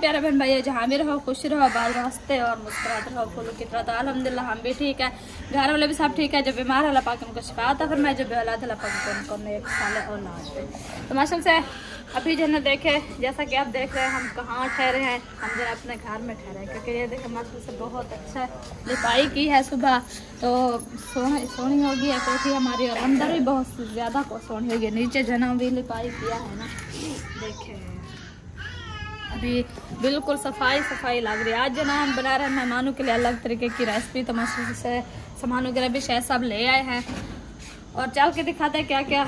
प्यारे बहन भाई जहाँ भी रहो, खुश रहो, बाल रास्ते और मुस्कुराते रहो, फूलों की तरह तो अलहमदिल्ला हम भी ठीक है। घर वाले भी सब ठीक है जब बीमार है पाक उनको शिफा था फिर मैं जब औलाद है पाक उनको एक साल औलाद दे। तो माशा से अभी जो है देखे, जैसा कि आप देख रहे हैं, हम कहाँ ठहरे हैं, हम जो अपने घर में ठहरे हैं, क्योंकि ये देखे माशा से बहुत अच्छा लिपाई की है सुबह। तो सोनी सोनी होगी है कोठी हमारी, और अंदर भी बहुत ज़्यादा सोनी होगी, नीचे जो है ना भी लिपाई किया है ना, देखे। अभी बिल्कुल सफ़ाई सफ़ाई लग रही है। आज जो ना हम बना रहे हैं मेहमानों के लिए अलग तरीके की रेसिपी तो मशहूर से सामान वगैरह भी शायद सब ले आए हैं। और चल के दिखाते हैं क्या क्या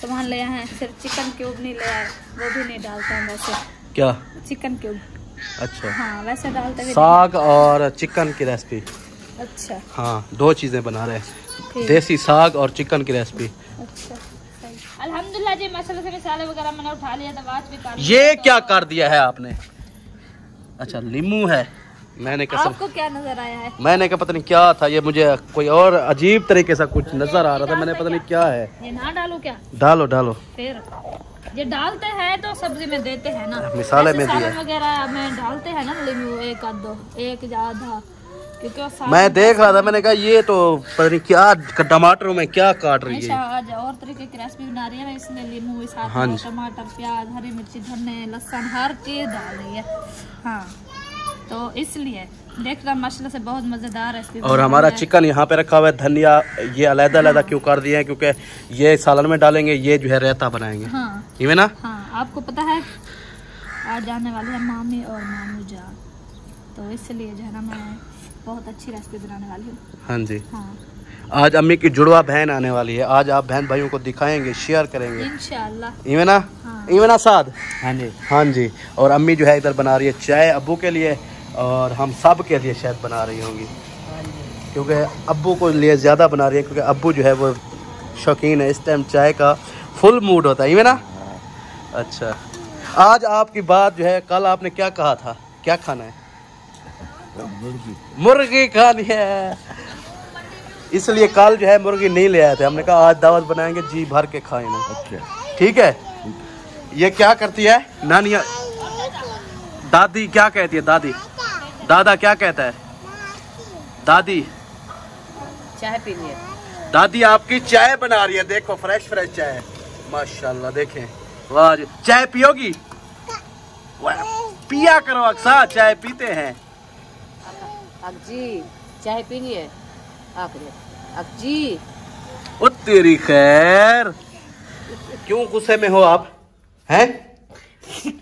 सामान ले आए हैं। सिर्फ़ चिकन क्यूब नहीं ले आए वो भी नहीं डालते हैं वैसे। क्या? चिकन क्यूब अच्छा। हाँ वैसे डालते भी साग और चिकन की रेसिपी अच्छा। हाँ दो चीज़ें बना रहे हैं। देसी साग और चिकन की रेसिपी अच्छा। अल्हम्दुलिल्लाह जी मसाले से मिसाले वगैरह मैंने उठा लिया तो आज भी कर ये लिया, क्या तो कर दिया है आपने? अच्छा नींबू है। मैंने कसम आपको क्या नज़र आया है? मैंने कहा पता नहीं क्या था ये मुझे कोई और अजीब तरीके से कुछ नज़र आ रहा था मैंने पता नहीं क्या? है। ये ना डालू क्या? डालो डालो। फिर ये डालते हैं तो सब्ज़ी में देते हैं ना। मिसाले में दिया। वगैरह में डालते हैं ना नींबू एक आध दो एक आधा। मैं देख रहा था मैंने कहा ये तो पता नहीं क्या टमाटरों में क्या काट रही अच्छा है आज और तरीके की रेसिपी बना रही है मैं नींबू के साथ हाँ जी। टमाटर प्याज हरी मिर्ची धनिया लहसुन हर चीज़ डाल रही है। हाँ तो इसलिए देख रहा माशाल्लाह से बहुत मज़ेदार रेसिपी और हमारा चिकन यहाँ पे रखा हुआ है धनिया ये अलहदा अलहदा क्यों कर दिए हैं? क्योंकि ये सालन में डालेंगे ये जो है रेता बनाएँगे। हाँ। ये ना? हाँ आपको पता है आज आने वाले हैं मामी और मामू जान तो इसलिए जो है ना मैं बहुत अच्छी रेसिपी बनाने वाली हूँ। हाँ जी। हाँ। आज अम्मी की जुड़वा बहन आने वाली है। आज आप बहन भाइयों को दिखाएँगे शेयर करेंगे। इंशाल्लाह। इवेना? हाँ। इवेना साद? हाँ जी। हाँ जी। और अम्मी जो है इधर बना रही है चाय अबू के लिए और हम सब के लिए शायद बना रही होंगी। क्योंकि अबू को लिए ज़्यादा बना रही है क्योंकि अबू जो है वो शौकीन है। इस टाइम चाय का फुल मूड होता है। ये ना अच्छा। आज आपकी बात जो है कल आपने क्या कहा था? क्या खाना है? मुर्गी खानी है। इसलिए कल जो है मुर्गी नहीं ले आए थे। हमने कहा आज दावत बनाएँगे जी भर के खाएँगे अच्छा। ठीक है? ये क्या करती है? नानिया दादी क्या कहती है? दादी। दादा क्या कहता है? दादी। चाय पी लिए। दादी आपकी चाय बना रही है। देखो फ्रेश फ्रेश चाय। माशाल्लाह देखें। वाह चाय पियोगी? पिया करो अक्सर। चाय पीते हैं। अगजी चाय पीनी है? आप अगजी ओ तेरी खैर। क्यों गुस्से में हो आप? हैं?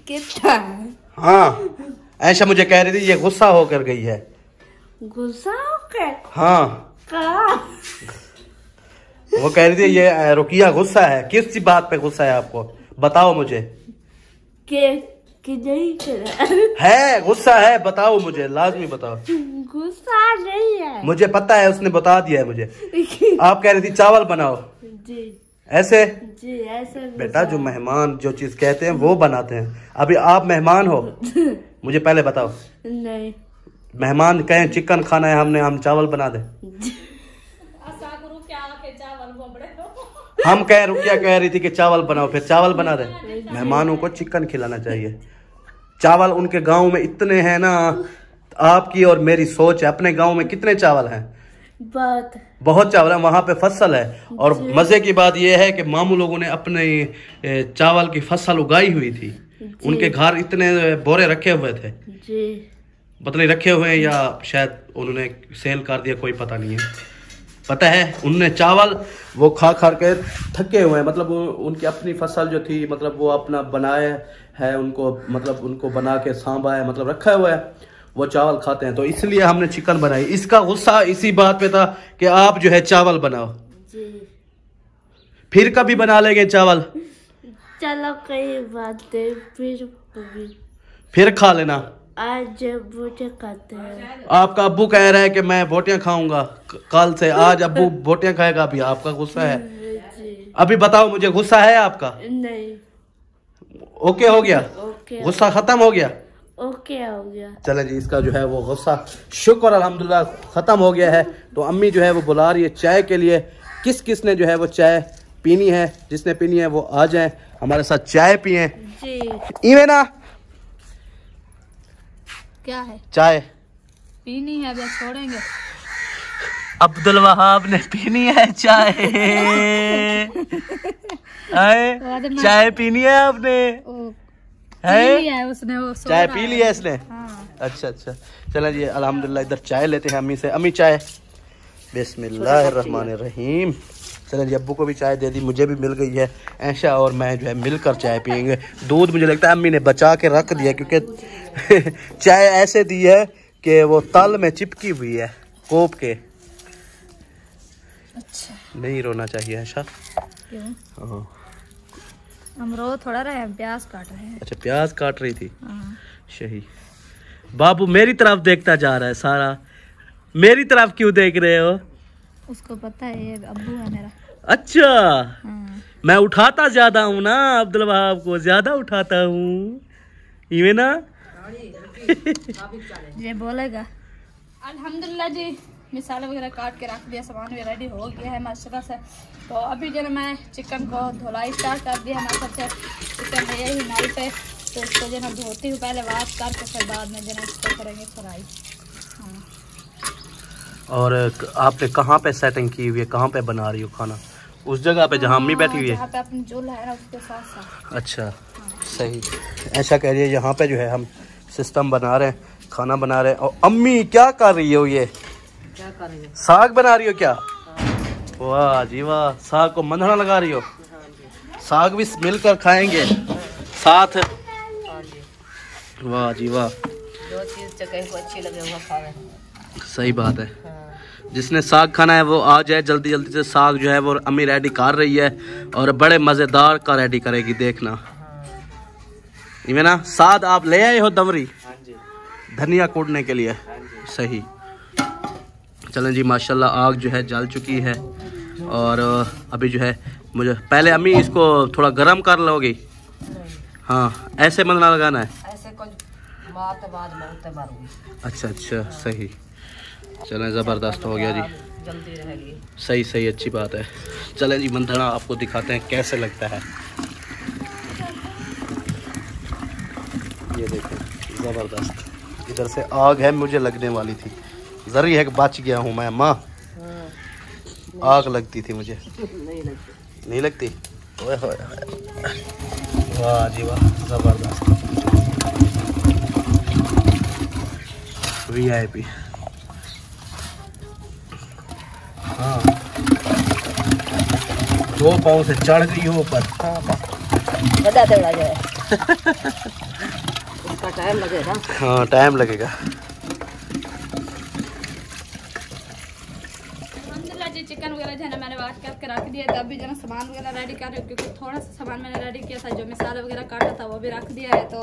कितना? हाँ ऐसा मुझे कह रही थी ये गुस्सा होकर गई है। गुस्सा हो गए हाँ। का? वो कह रही थी ये रुकिया गुस्सा है। किस बात पे गुस्सा है आपको? बताओ मुझे। के कि नहीं करा। है गुस्सा है बताओ मुझे लाजमी बताओ। गुस्सा नहीं है। मुझे पता है उसने बता दिया है मुझे। आप कह रही थी चावल बनाओ। जी। ऐसे? जी ऐसा बेटा जो मेहमान जो चीज़ कहते हैं वो बनाते हैं। अभी आप मेहमान हो। मुझे पहले बताओ। नहीं। मेहमान कहें चिकन खाना है हमने हम चावल बना दे। हम कह रुकिया कह रही थी कि चावल बनाओ फिर चावल बना दे। मेहमानों को चिकन खिलाना चाहिए। चावल उनके गाँव में इतने हैं ना आपकी और मेरी सोच है अपने गाँव में कितने चावल हैं? बात बहुत चावल है वहाँ पे फ़सल है। और मज़े की बात यह है कि मामू लोगों ने अपने चावल की फ़सल उगाई हुई थी। उनके घर इतने बोरे रखे हुए थे। जी। नहीं रखे हुए हैं या शायद उन्होंने सेल कर दिया कोई पता नहीं है। पता है उनने चावल वो खा खा के थके हुए हैं। मतलब उनकी अपनी फ़सल जो थी मतलब वो अपना बनाए है उनको मतलब उनको बना के सांभा है मतलब रखा हुआ है। वो चावल खाते हैं। तो इसलिए हमने चिकन बनाई। इसका गुस्सा इसी बात पे था कि आप जो है चावल बनाओ। जी। फिर कभी बना लेंगे चावल? चलो कई बातें फिर कभी। फिर खा लेना। आज मुझे खाते हैं। आपका अबू कह रहा है कि मैं बोटियाँ खाऊँगा। कल से आज अब्बू बोटियाँ खाएगा अभी आपका गुस्सा है। अभी बताओ मुझे गुस्सा है आपका? नहीं। ओके हो गया? ओके। गुस्सा खत्म हो गया? ओके हो गया। चले जी इसका जो है वो गुस्सा। शुक्र अल्हम्दुलिल्लाह खत्म हो गया है। तो अम्मी जो है वो बुला रही है चाय के लिए। किस किस ने जो है वो चाय पीनी है? जिसने पीनी है वो आ जाए। हमारे साथ चाय पिए। जी। इवे ना क्या है? चाय। पीनी है अभी छोड़ेंगे। अब्दुल वहाब ने पीनी है चाय। आए चाय पीनी है आपने? है? है उसने वो चाय पी है। लिया इसने? हाँ। अच्छा अच्छा। चलो जी अल्हम्दुलिल्लाह इधर चाय लेते हैं अम्मी से। अम्मी चाय। बिस्मिल्लाहिर्रहमानिर्रहीम। चलो जी अब्बू को भी चाय दे दी मुझे भी मिल गई है। ऐशा और मैं जो है मिलकर चाय पियेंगे। दूध मुझे लगता है अम्मी ने बचा के रख दिया क्योंकि चाय ऐसे दी है कि वो तल में चिपकी हुई है कोप के। अच्छा। नहीं रोना चाहिए ऐशा। हाँ। हम रो थोड़ा रहे प्याज काट रहे हैं। अच्छा प्याज काट रही थी। हाँ। सही बाबू मेरी तरफ़ देखता जा रहा है सारा। मेरी तरफ़ क्यों देख रहे हो? उसको पता है ये अब्बू है मेरा। अच्छा। हाँ मैं उठाता ज़्यादा हूँ ना अब्दुल वहाब को ज़्यादा उठाता हूँ। इवे ना? ये बोलेगा। अल्हम्दुलिल्लाह जी मिसाले वगैरह काट के रख दिया सामान भी रेडी हो गया है माशाल्लाह से। तो अभी जो है मैं चिकन को धुलाई स्टार्ट कर दिया हमारे सबसे चिकन है यही नाई पे। तो इसको जो है ना धोती हूँ पहले वाश करके फिर बाद में जो है ना इसको करेंगे फ्राई हाँ। और आपने कहाँ पे सेटिंग की हुई है कहाँ पे बना रही हो खाना? उस जगह पे जहाँ अम्मी बैठी हुई है? है ना उसके साथ साथ। अच्छा सही। ऐसा कह रही है यहाँ पे जो है हम सिस्टम बना रहे हैं खाना बना रहे हैं। और अम्मी क्या कर रही हो ये? क्या करेंगे साग बना रही हो क्या? वाह जी वाह साग को मंधना लगा रही हो? साग भी मिलकर खाएँगे। साथ। हाँ वाह जी वाह। जो चीज़ अच्छी लगे वो खा रहे सही बात है। हाँ। जिसने साग खाना है वो आ जाए जल्दी जल्दी से साग जो है वो अम्मी रेडी कर रही है और बड़े मज़ेदार का रेडी करेगी देखना। हाँ इवे ना साद आप ले आए हो दमरी? हाँ धनिया कूटने के लिए। हाँ सही। चलें जी माशाल्लाह आग जो है जल चुकी है और अभी जो है मुझे पहले अम्मी इसको थोड़ा गर्म कर लोगी। हाँ ऐसे मंदना लगाना है। ऐसे अच्छा अच्छा सही। चलें ज़बरदस्त हो गया जी। जल्दी रहेगी सही सही अच्छी बात है। चलें जी मंथना आपको दिखाते हैं कैसे लगता है। ये देखें ज़बरदस्त। इधर से आग है मुझे लगने वाली थी। जरी है कि बच गया हूँ मैं माँ। हाँ। आग लगती थी मुझे। नहीं लगती। नहीं लगती? ओए होए होए। वाह जी वाह ज़बरदस्त। वी आई पी दो पाँव से चढ़ गई हो ऊपर। हाँ हाँ टाइम लगेगा अलहमदिल्ला जी चिकन वगैरह मैंने वाश करके रख दिया था अभी जो ना सामान वगैरह रेडी कर रही हूँ क्योंकि थोड़ा सा सामान मैंने रेडी किया था जो मिसाला वगैरह काटा था वो भी रख दिया है। तो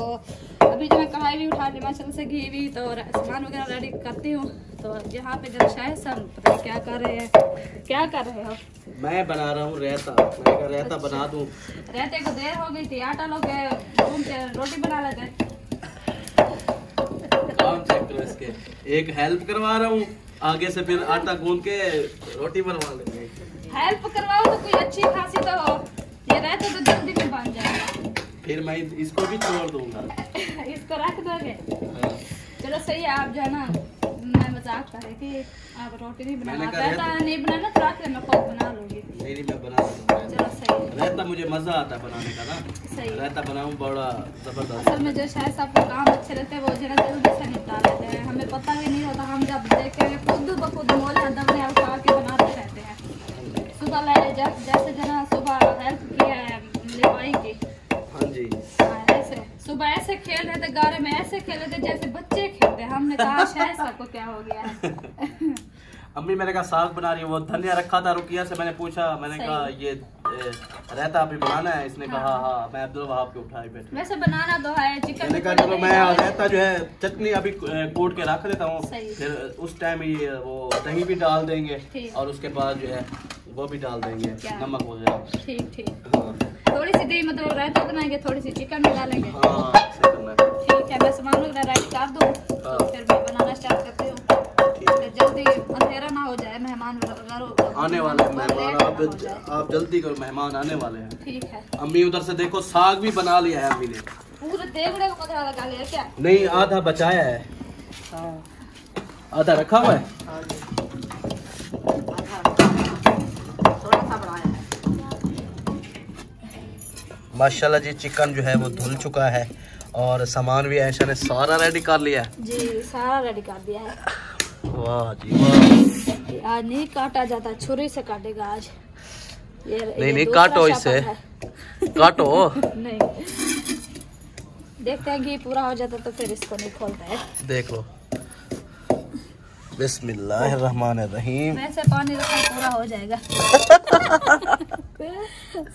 अभी जो मैं कढ़ाई भी उठा ली माशाल्लाह से घी भी तो सामान वगैरह रेडी करती हूँ। तो यहाँ पे जरा शायद सब पता क्या कर रहे हैं। क्या कर रहे हो? मैं बना रहा हूँ रहता मैं कहा रहता अच्छा। बना दूँ? रहते को देर हो गई थी आटा लोग रोटी बना लेते काम चेक करो इसके? एक हेल्प करवा रहा हूँ आगे से फिर आटा गूंद के रोटी बनवा लेंगे हेल्प करवाओ तो कोई अच्छी खासी तो हो ये रहते तो जल्दी में बन जाएगा फिर मैं इसको भी छोड़ दूँगा। इसको रख दोगे? हाँ। चलो सही है आप जाना मैं मज़ाक कर रही थी आप रोटी नहीं बनाना रहता नहीं बनाना तो रात में खुद बना लूँगी। नहीं नहीं मैं बना दूँगा। चलो सही रहता मुझे मज़ा आता है बनाने का ना। सही रहता बनाऊँ बड़ा ज़बरदस्त। असल में जो शायद सबके काम अच्छे रहते हैं वो जो ना जल्दी से निपटा लेते हैं। हमें पता भी नहीं होता हम जब देखेंगे खुद ब खुद मोल दबने उठा के बनाते रहते हैं। सुबह जैसे जो सुबह हेल्प किया है की। हाँ जी। हाँ, ऐसे। सुबह ऐसे खेल रहे थे गारे में ऐसे खेल रहे थे जैसे बच्चे खेलते हमने कहा शायद सबको क्या हो गया है? अम्मी मैंने कहा साग बना रही है वो। धनिया रखा था रुकिया से मैंने पूछा मैंने कहा ये रहता अभी बनाना है? इसने कहा हाँ। हाँ मैं अब्दुल वहाब के उठाए बैठे वैसे बनाना तो है चिकन मैंने कहा चलो मैं रहता जो है चटनी अभी कूट के रख देता हूँ। फिर उस टाइम ही वो दही भी डाल देंगे और उसके बाद जो है वो भी डाल देंगे? नमक वगैरह ठीक ठीक। हाँ। थोड़ी सी दही मतलब रायता बनाएँगे थोड़ी सी चिकन भी डालेंगे। है ठीक है मैं सामान वगैरह रेडी कर दूँ हाँ। तो फिर मैं बनाना स्टार्ट करती हूँ ठीक है फिर जल्दी अंधेरा ना हो जाए मेहमान वगैरह आने वाले हैं मेहमान लेट ना आप हो जाए। आप जल्दी करो मेहमान आने वाले हैं। ठीक है। अम्मी उधर से देखो साग भी बना लिया है अम्मी ने। पूरे देवड़े को पता लगा लिया क्या? नहीं आधा बचाया है। हाँ। आधा रखा हुआ है? है माशाल्लाह जी चिकन जो है वो धुल चुका है और सामान भी ऐशा ने सारा रेडी कर लिया है। जी सारा रेडी कर दिया है। वाह जी वाह। आज नहीं काटा जाता छुरी से काटेगा आज। ये नहीं, ये नहीं, काटो इसे। काटो। नहीं। देखते हैं घी पूरा हो जाता तो फिर इसको नहीं खोलते हैं। देख। लो बिस्मिल्लाहिर्रहमानिर्रहीम वैसे पानी रखना पूरा हो जाएगा।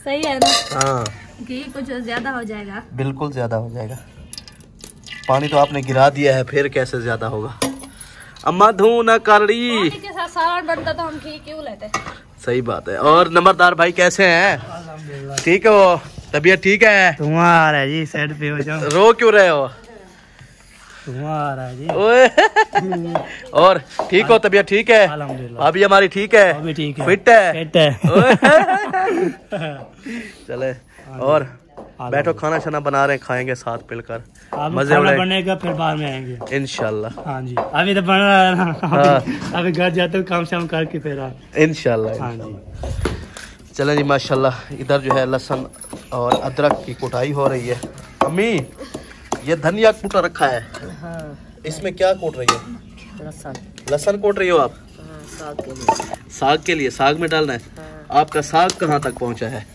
सही है ना? हाँ। घी कुछ ज़्यादा हो जाएगा। बिल्कुल ज़्यादा हो जाएगा। पानी तो आपने गिरा दिया है फिर कैसे ज़्यादा होगा? अम्मा धू न पानी के साथ सालन बनता तो हम घी क्यों लेते? सही बात है। और नंबरदार भाई कैसे हैं? ठीक है? वो तबीयत ठीक है? तुम्हारा जी सेट पे हो जाओ। रो क्यों रहे हो? तुम्हारा जी। और ठीक हो? तबीयत ठीक है? अभी हमारी ठीक है? अभी ठीक है। फिट है? फिट है। चले। और बैठो खाना शाना बना रहे हैं खाएँगे साथ मिलकर। मज़े बनेगा फिर बाद में आएँगे। इनशाला हाँ जी। अभी तो बन रहा है ना हाँ। अभी- अभी घर जाते हो काम शाम करके फिर आ- इनशाला हाँ जी। चलें जी माशाल्लाह इधर जो है लहसुन और अदरक की कुटाई हो रही है। अम्मी ये धनिया कूटा रखा है। हाँ। इसमें क्या कूट रही है? लहसुन। लहसुन कूट रही हो आप? हाँ साग के लिए। साग के लिए साग में डालना है। हाँ। आपका साग कहाँ तक पहुँचा है?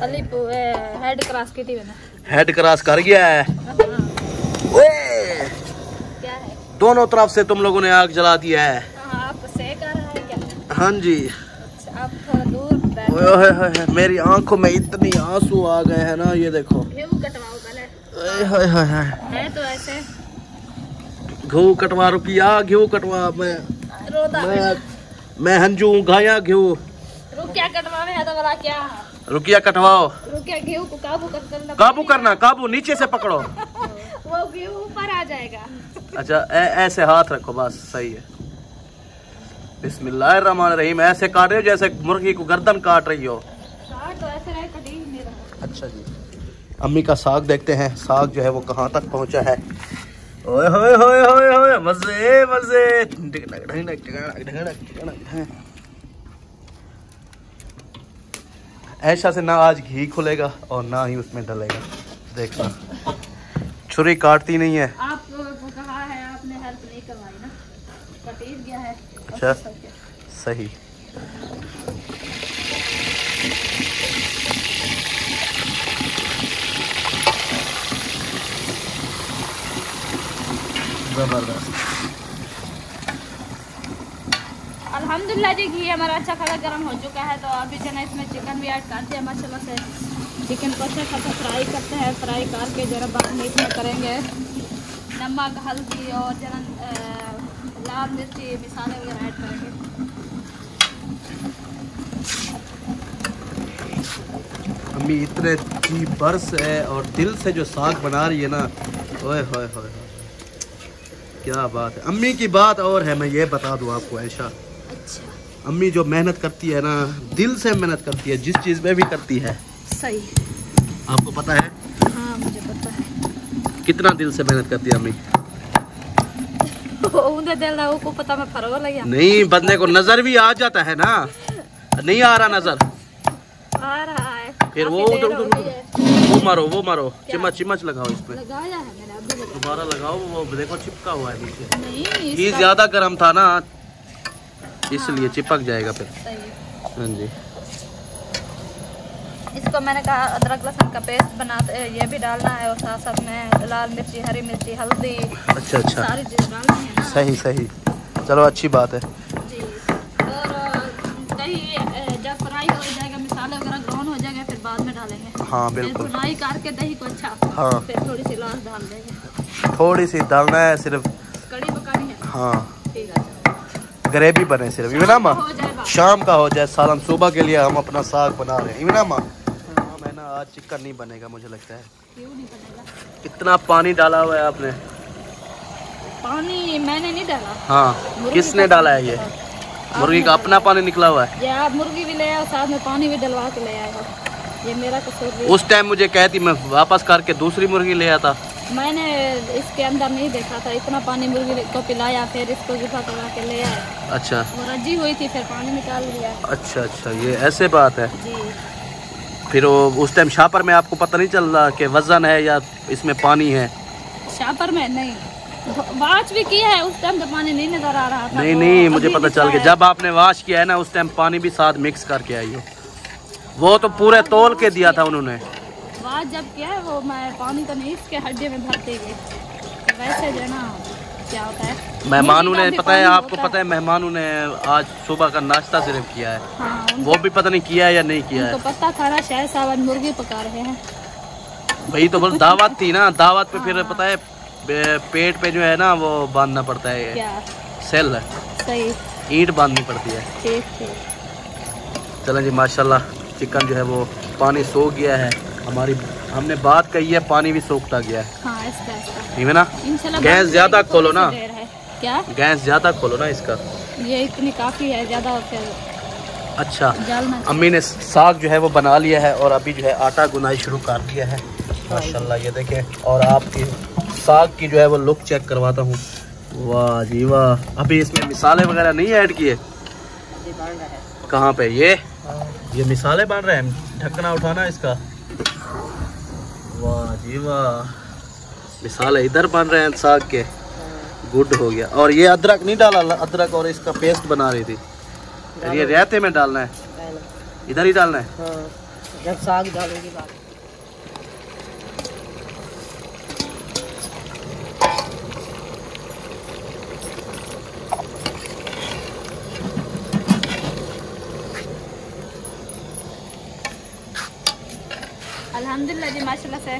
हेड क्रॉस की टीवी में हेड क्रॉस कर गया है ओए! क्या है दोनों तरफ़ से तुम लोगों ने आग जला दिया है हाँ आप सेक आ रहा है क्या हाँ जी आप थोड़ा दूर ओए होए होए, मेरी आँखों में इतनी आँसू आ गए हैं ना ये देखो घी। है तो ऐसे कटवा रुकिया घी कटवा मैं मैं मैं हंजू घाया घी क्या कटवावे है तो बोला क्या रुकिया कटवाओ। रुक क्या घी को काबू कर करना काबू करना काबू नीचे से पकड़ो। वो घी ऊपर आ जाएगा। अच्छा ऐ, ऐसे हाथ रखो बस सही है। बिस्मिल्लाहिर्रहमानिर्रहीम ऐसे काट रहे हो जैसे मुर्गी को गर्दन काट रही हो। तो ऐसे अच्छा जी। अम्मी का साग देखते हैं साग जो है वो कहाँ तक पहुँचा है। ओए होए होए होए होए मज़े मज़े। ऐसा से ना आज घी खुलेगा और ना ही उसमें डलेगा। देखना। छुरी काटती नहीं है। आप कहा है आपने हेल्प नहीं करवाई ना? गया है। अच्छा। सही। ज़बरदस्त। अल्हम्दुलिल्लाह जी घी, हमारा अच्छा खासा गर्म हो चुका है तो अभी जो है इसमें चिकन भी ऐड कर दिया माशाल्लाह से। चिकन को अच्छा खासा फ्राई करते हैं फ्राई करके जरा बाद में इसमें करेंगे। नमक, हल्दी और जरा लाल मिर्ची, मसाले वगैरह ऐड करेंगे। अम्मी, इतने जी बरस है और दिल से जो साग बना रही है ना, ओए होए होए। क्या बात है। अम्मी की बात और है, मैं ये बता दूँ आपको, ऐशा। अम्मी जो मेहनत करती है ना दिल से मेहनत करती है जिस चीज़ में भी करती है। सही। आपको पता है? हाँ मुझे पता है। कितना दिल से मेहनत करती है अम्मी? को पता मैं नहीं बंदे को नज़र भी आ जाता है ना। नहीं आ रहा नज़र। आ रहा है। फिर वो उधर उधर वो मारो वो मारो। चिमच चिमच लगाओ अभी। लगा दोबारा लगाओ वो देखो चिपका हुआ है नीचे। नहीं ज़्यादा गर्म था ना इसलिए चिपक जाएगा फिर। हाँ। जी। इसको मैंने कहा अदरक लहसुन का पेस्ट बनाते ये भी डालना है और साथ साथ में लाल मिर्ची हरी मिर्ची हल्दी अच्छा अच्छा। सारी चीज़ डालनी है। सही सही। चलो अच्छी बात है। जी। और दही जब फ्राई हो जाएगा मसाले वगैरह ग्राउन हो जाएगा फिर बाद में डालेंगे। हाँ बिल्कुल। फ्राई करके दही को अच्छा हाँ। फिर थोड़ी सी लाश डाल देंगे। थोड़ी सी डालना है सिर्फ़ कड़ी पकानी है। हाँ। ठीक है। ग्रेवी बने सिर्फ़। इवना माँ हो जाए बात शाम का हो जाए सालन सुबह के लिए हम अपना साग बना रहे हैं। इवना माँ हाँ मैं ना आज चिकन नहीं बनेगा मुझे लगता है। क्यों नहीं बनेगा? कितना पानी डाला हुआ है आपने। पानी मैंने नहीं डाला। हाँ किसने डाला है ये? मुर्गी का अपना पानी निकला हुआ है। ये आप मुर्गी भी ले आओ साथ में पानी भी डलवा के ले आए हो। ये मेरा कसूर उस टाइम मुझे कहती मैं वापस करके दूसरी मुर्गी ले आता। मैंने इसके अंदर नहीं देखा था। इतना पानी मुर्गी को पिलाया फिर इसको जुफा करवा के ले आए। अच्छा। रज़ी हुई थी फिर पानी निकाल लिया। अच्छा अच्छा ये ऐसे बात है। जी। फिर वो उस टाइम शापर में आपको पता नहीं चल रहा कि वज़न है या इसमें पानी है? शापर में नहीं। वाच भी किया है उस टाइम तो पानी नहीं नज़र आ रहा था। नहीं नहीं मुझे पता चल गया। जब आपने वाश किया है ना उस टाइम पानी भी साथ मिक्स करके आई हो। वो तो पूरे तोल के दिया था उन्होंने। वाच जब किया है वो मैं पानी तो नहीं इसके हड्डी में भरते गई वैसे जो है ना क्या होता है? मेहमानों ने पता है आपको पता है। मेहमानों ने आज सुबह का नाश्ता सिर्फ़ किया है। हाँ वो भी पता नहीं किया है या नहीं किया है। पता था ना शायद साहब मुर्गी पका रहे हैं। वही तो बोल दावत थी ना दावत पे फिर पता है पेट पे जो है ना वो बांधना पड़ता है क्या? सेल। सही। ईंट बांधनी पड़ती है। ठीक ठीक। चलें जी माशाल्लाह चिकन जो है वो पानी सो गया है। हमारी हमने बात कही है पानी भी सोखता गया है। हाँ इसका है ना? गैस ज़्यादा खोलो ना। है। क्या? गैस ज़्यादा खोलो ना इसका। ये इतनी काफ़ी है ज़्यादा अच्छा अम्मी ने साग जो है वो बना लिया है और अभी जो है आटा गुनाई शुरू कर दिया है। माशाल्लाह ये देखें। और आपकी साग की जो है वो लुक चेक करवाता हूँ। वाह जी वाह। अभी इसमें मिसाले वगैरह नहीं ऐड किए? कहाँ पे? ये? ये मिसाले बन रहे हैं। ढकना उठाना इसका। वाह जी वाह। मिसाले इधर बन रहे हैं साग के। गुड हो गया। और ये अदरक नहीं डाला अदरक और इसका पेस्ट बना रही थी। ये रहते में डालना है। इधर ही डालना है। हाँ जब साग डालूँगी बाद अल्हम्दुलिल्लाह जी माशाल्लाह से।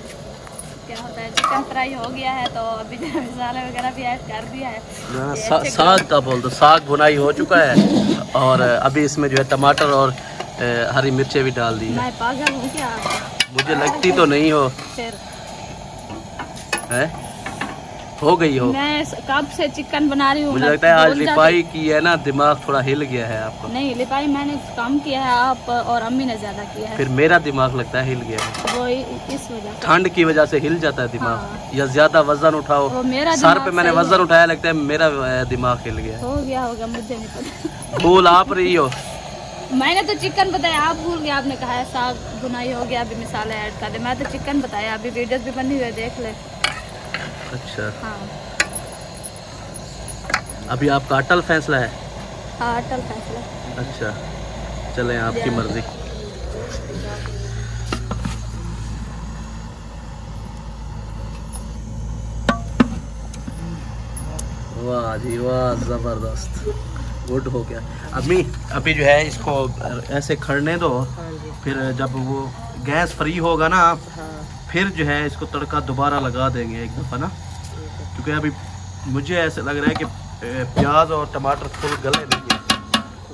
क्या होता है चिकन फ्राई हो गया है तो अभी जो मसाले वगैरह भी ऐड कर दिया है। सा, साग का बोल दो साग भुनाई हो चुका है और अभी इसमें जो है टमाटर और हरी मिर्चें भी डाल दी है। मैं पागल हूँ क्या? मुझे लगती तो नहीं हो। है? हो गई हो। मैं कब से चिकन बना रही हूँ मुझे लगता है आज लिपाई की है ना दिमाग थोड़ा हिल गया है आपका। नहीं लिपाई मैंने कम किया है आप और अम्मी ने ज़्यादा किया है। फिर मेरा दिमाग लगता है हिल गया है। वो इस वजह ठंड की वजह से हिल जाता है दिमाग। हाँ। या ज़्यादा वज़न उठाओ। मेरा सर पे मैंने वज़न उठाया लगता है मेरा दिमाग हिल गया हो। गया होगा मुझे नहीं पता। भूल आप रही हो। मैंने तो चिकन बताया आप भूल गए आपने कहा है साग बुनाई हो गया अभी मिसाले ऐड कर दे। मैं तो चिकन बताया अभी वीडियोस भी बनी हुई है देख ले। अच्छा। हाँ। अभी आपका अटल फैसला है? हाँ अटल फैसला। अच्छा चलें आपकी मर्ज़ी। वाह जी वाह ज़बरदस्त। गुड हो गया। अभी अभी जो है इसको ऐसे खड़ने दो। हाँ फिर जब वो गैस फ्री होगा ना हाँ। फिर जो है इसको तड़का दोबारा लगा देंगे एक दफ़ा ना। क्योंकि अभी मुझे ऐसा लग रहा है कि प्याज और टमाटर फुल गले नहीं हैं।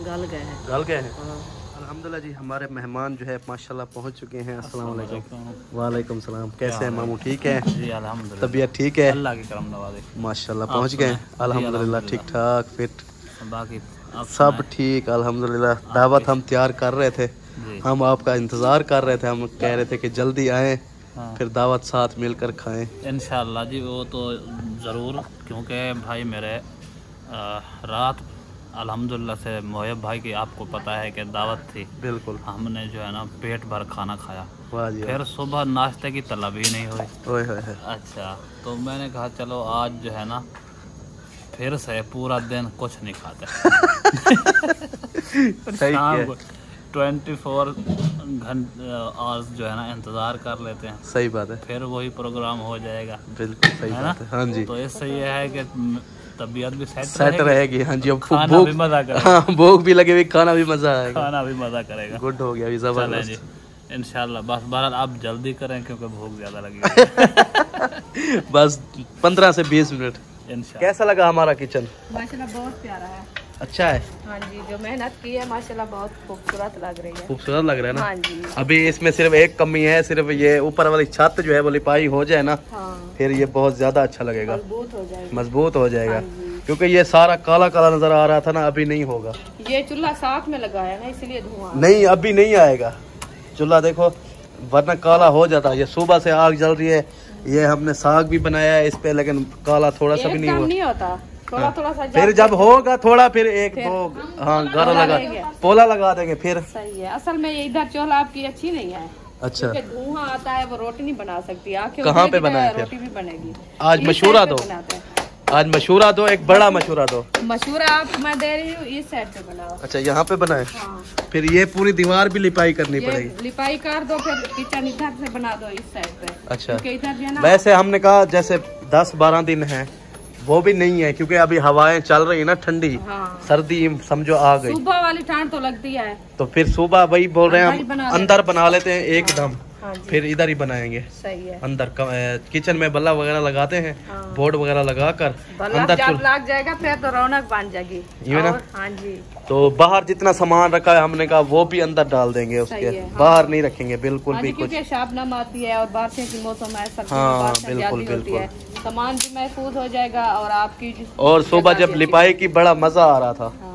गल गए हैं। गल गए हैं? हाँ। अल्हम्दुलिल्लाह जी हमारे मेहमान जो है माशाल्लाह पहुँच चुके हैं। अस्सलाम वालेकुम। वालेकुम। सलाम। कैसे हैं मामू ठीक है? जी तबीयत ठीक है? अल्लाह की करम नवाज़ी। माशाल्लाह पहुँच गए। अल्हम्दुलिल्लाह ठीक ठाक फिट। बाकी सब ठीक अल्हम्दुलिल्लाह। दावत हम तैयार कर रहे थे। हम आपका इंतज़ार कर रहे थे। हम कह रहे थे कि जल्दी आएँ। हाँ। फिर दावत साथ मिलकर खाएँ। इंशाल्लाह जी वो तो ज़रूर क्योंकि भाई मेरे अ, रात अल्हम्दुलिल्लाह से मोहब भाई की आपको पता है कि दावत थी। बिल्कुल। हमने जो है ना पेट भर खाना खाया। फिर सुबह नाश्ते की तलब ही नहीं हुई। अच्छा तो मैंने कहा चलो आज जो है ना फिर से पूरा दिन कुछ नहीं खाते। सही शाम को ट्वेंटी फोर घंटे आवर्स जो है ना इंतज़ार कर लेते हैं। सही बात है। फिर वही प्रोग्राम हो जाएगा। बिल्कुल सही है बात है। हाँ जी। तो इससे ये है कि तबीयत भी सेट सेट रहेगी। हाँ जी अब खाना भूख भी मज़ा करेगा। हाँ भूख भी लगे हुई खाना भी मज़ा आएगा। खाना भी मज़ा करेगा। गुड हो गया अभी ज़बरदस्त। जी। इंशाल्लाह बस बहरहाल आप जल्दी करें क्योंकि भूख ज़्यादा लगेगी बस पंद्रह से बीस मिनट। इंशाल्लाह। कैसा लगा हमारा किचन? बहुत प्यारा है। अच्छा है? हाँ जी जो मेहनत की है माशाल्लाह बहुत खूबसूरत लग रही है। खूबसूरत लग रहा है ना? हाँ जी। अभी इसमें सिर्फ़ एक कमी है सिर्फ़ ये ऊपर वाली छत जो है वो लिपाई हो जाए ना हाँ। फिर ये बहुत ज़्यादा अच्छा लगेगा। मज़बूत हो जाएगी। मज़बूत हो जाएगा। हाँ क्योंकि ये सारा काला काला नज़र आ रहा था ना अभी नहीं होगा। ये चूल्हा साथ में लगाया ना इसलिए धुआँ नहीं अभी नहीं आएगा। चूल्हा देखो वरना काला हो जाता। ये सुबह से आग जल रही है। ये हमने साग भी बनाया है इस पे लेकिन काला थोड़ा सा भी नहीं नहीं होता। थोड़ा थोड़ा सा फिर जब- होगा थोड़ा फिर एक दो हाँ गारा लगा पोला लगा देंगे फिर। सही है असल में ये इधर चोला आपकी अच्छी नहीं है। अच्छा। धुआँ आता है वो रोटी नहीं बना सकती आँखें कहाँ पे बनाए? रोटी भी बनेगी। आज मशूरा दो। आज मशूरा दो एक बड़ा मशूरा दो। मशहूरा आप मैं दे रही हूँ इस साइड पे बनाओ। अच्छा यहाँ पे बनाए? हाँ। फिर ये पूरी दीवार भी लिपाई करनी पड़ेगी। लिपाई कर दो फिर किचन इधर से बना दो इस साइड पे। अच्छा। इधर जो वैसे हमने कहा जैसे दस बारह दिन है वो भी नहीं है क्योंकि अभी हवाएँ चल रही है ना ठंडी। हाँ। सर्दी समझो आ गई। सुबह वाली ठंड तो लगती है। तो फिर सुबह वही बोल रहे हैं अंदर बना हम अंदर बना लेते हैं एकदम। हाँ फिर इधर ही बनाएँगे। सही है। अंदर किचन में बल्ला वगैरह लगाते हैं हाँ। बोर्ड वगैरह लगा कर अंदर जब लग जाएगा फिर तो रौनक बन जाएगी। ये ना? हाँ जी। तो बाहर जितना सामान रखा है हमने कहा वो भी अंदर डाल देंगे उसके। हाँ। बाहर नहीं रखेंगे बिल्कुल हाँ भी कुछ। शबनम आती है और बारिश की मौसम है हाँ, बिल्कुल बिल्कुल, सामान भी महफूज हो जाएगा और आपकी और सुबह जब लिपाई की बड़ा मज़ा आ रहा था। हाँ।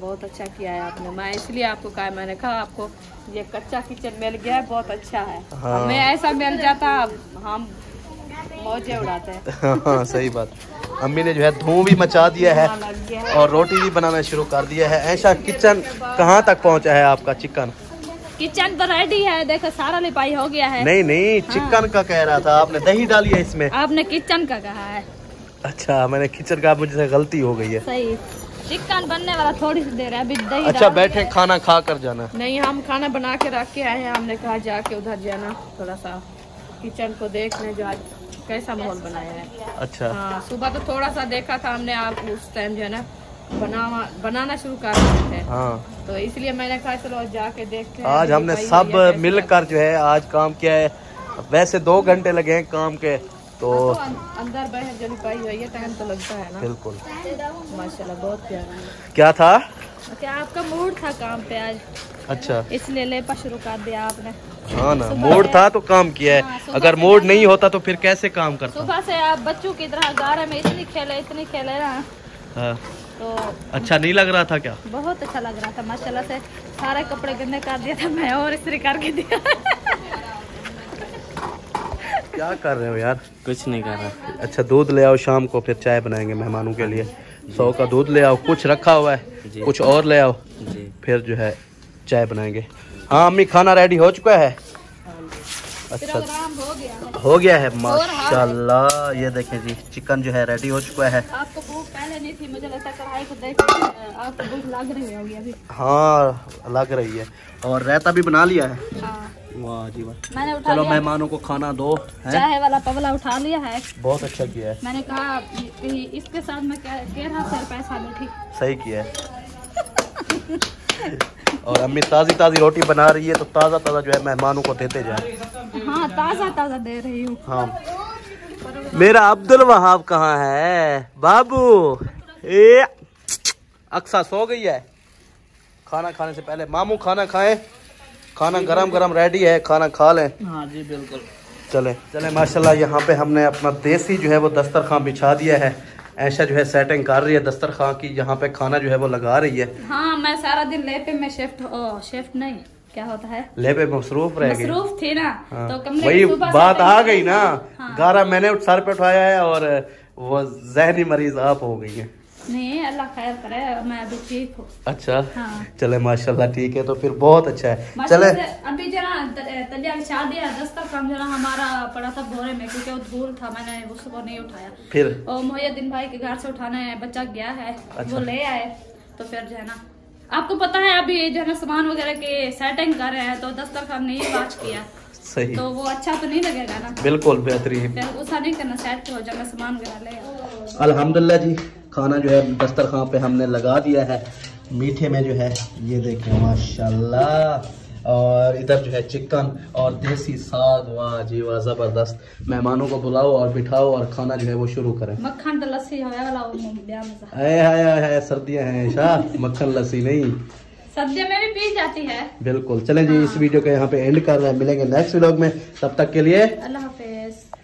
बहुत अच्छा किया है आपने। मैं इसलिए आपको कहा मैंने कहा आपको ये कच्चा किचन मिल गया है बहुत अच्छा है। हाँ। हमें ऐसा मिल जाता हम मौजे उड़ाते हैं। हाँ सही बात। अम्मी ने जो है धूम भी मचा दिया है और रोटी भी बनाना शुरू कर दिया है। ऐसा किचन कहाँ तक पहुँचा है आपका चिकन? किचन तो रेडी है देखो सारा लिपाई हो गया है। नहीं नहीं हाँ। चिकन का कह रहा था आपने दही डाली है इसमें। आपने किचन का कहा है। अच्छा मैंने किचन का मुझसे गलती हो गई है। सही। चिकन बनने वाला थोड़ी सी देर है अभी दही अच्छा बैठे खाना खा कर जाना। नहीं हम खाना बना के रख के आए हैं हमने कहा जाके उधर जाना थोड़ा सा किचन को देखने जो आज कैसा माहौल बनाया है। अच्छा। हाँ सुबह तो थोड़ा सा देखा था हमने आप उस टाइम जो है ना बनावा बनाना शुरू कर रहे थे। हाँ। तो इसलिए मैंने कहा चलो जाके देखते हैं आज हमने सब मिलकर जो है आज काम किया है। वैसे दो घंटे लगे हैं काम के। तो तो अं- अंदर बहन जली पाई हुई है टाइम तो लगता है ना। बिल्कुल। माशाल्लाह बहुत प्यारा। क्या था? क्या आपका मूड था काम पे आज? अच्छा। इसलिए लेपा शुरू कर दिया आपने। हाँ ना मूड था तो काम किया हाँ, है अगर मूड नहीं होता तो फिर कैसे काम करता? सुबह से आप बच्चों की तरह गारे में इतनी खेले इतनी खेले ना। हाँ। तो अच्छा नहीं लग रहा था क्या? बहुत अच्छा लग रहा था माशाल्लाह से सारे कपड़े गंदे कर दिया था मैं और इस्त्री करके दिया। क्या कर रहे हो यार? कुछ नहीं कर रहा। अच्छा दूध ले आओ शाम को फिर चाय बनाएँगे मेहमानों के लिए। सौ का दूध ले आओ कुछ रखा हुआ है कुछ और ले आओ जी। फिर जो है चाय बनाएँगे। हाँ अम्मी खाना रेडी हो चुका है? अच्छा। हो गया है। हो गया है माशाल्लाह ये देखें जी चिकन जो है रेडी हो चुका है। आपको भूख पहले नहीं थी मुझे लगता कढ़ाई को देख आपको भूख लग रही होगी अभी। हाँ लग रही है। और रायता भी बना लिया है? हाँ। वाह जी वाह। मैंने उठा चलो मेहमानों को खाना दो है? चाय वाला पवला उठा लिया है। बहुत अच्छा किया है। मैंने कहा इसके साथ मैं कह कह रहा सर पैसा लो ठीक? सही किया है। और अम्मी ताज़ी ताज़ी रोटी बना रही है तो ताज़ा ताज़ा जो है मेहमानों को देते जाए। हाँ ताज़ा ताज़ा दे रही हूँ। हाँ। मेरा अब्दुल वहाब कहाँ है? बाबू ए अक्सा सो गई है। खाना खाने से पहले मामू खाना खाएँ। खाना गरम गरम रेडी है खाना खा लें। हाँ जी बिल्कुल। चले चले माशाल्लाह यहाँ पे हमने अपना देसी जो है वो दस्तरखान बिछा दिया है। ऐशा जो है सेटिंग कर रही है दस्तरखान की यहाँ पे खाना जो है वो लगा रही है। हाँ मैं सारा दिन लेपे में शिफ्ट ओ शिफ्ट नहीं क्या होता है? ले पे मसरूफ रह गई। मसरूफ थी ना हाँ। तो कमरे वही बात आ गई ना। हाँ। गारा मैंने उठ- सर पे उठाया है और वो जहनी मरीज़ आप हो गई है। नहीं अल्लाह खैर करे मैं अभी ठीक हूँ। अच्छा? हाँ। चले माशाल्लाह ठीक है तो फिर बहुत अच्छा है। चले। अभी जरा तलिया शादी है दस्तर काम जरा हमारा पड़ा था भोरे में क्योंकि वो धूल था मैंने उसको नहीं उठाया। फिर? और भाई के घर से उठाने बच्चा गया है अच्छा। वो ले आए तो फिर जो है ना आपको पता है अभी जो है ना सामान वगैरह की सेटिंग कर रहे हैं तो दस्तर खान नहीं वाच किया। सही। तो वो अच्छा तो नहीं लगेगा ना? बिल्कुल बेहतरीन। गुस्सा नहीं करना सेट हो जाए सामान वगैरह ले आऊँ। अल्हम्दुलिल्लाह जी। खाना जो है दस्तरखान पे हमने लगा दिया है। मीठे में जो है ये देखें माशाल्लाह। और इधर जो है चिकन और देसी साग। वाह जी वाह ज़बरदस्त। मेहमानों को बुलाओ और बिठाओ और खाना जो है वो शुरू करें। मक्खन तो लस्सी हाय सर्दियाँ हैं शाह। मक्खन लस्सी नहीं। सर्दियों में भी पी जाती है। बिल्कुल। चलें जी इस वीडियो को यहाँ पे एंड कर रहे हैं। मिलेंगे नेक्स्ट व्लॉग में। तब तक के लिए अल्लाह हाफिज।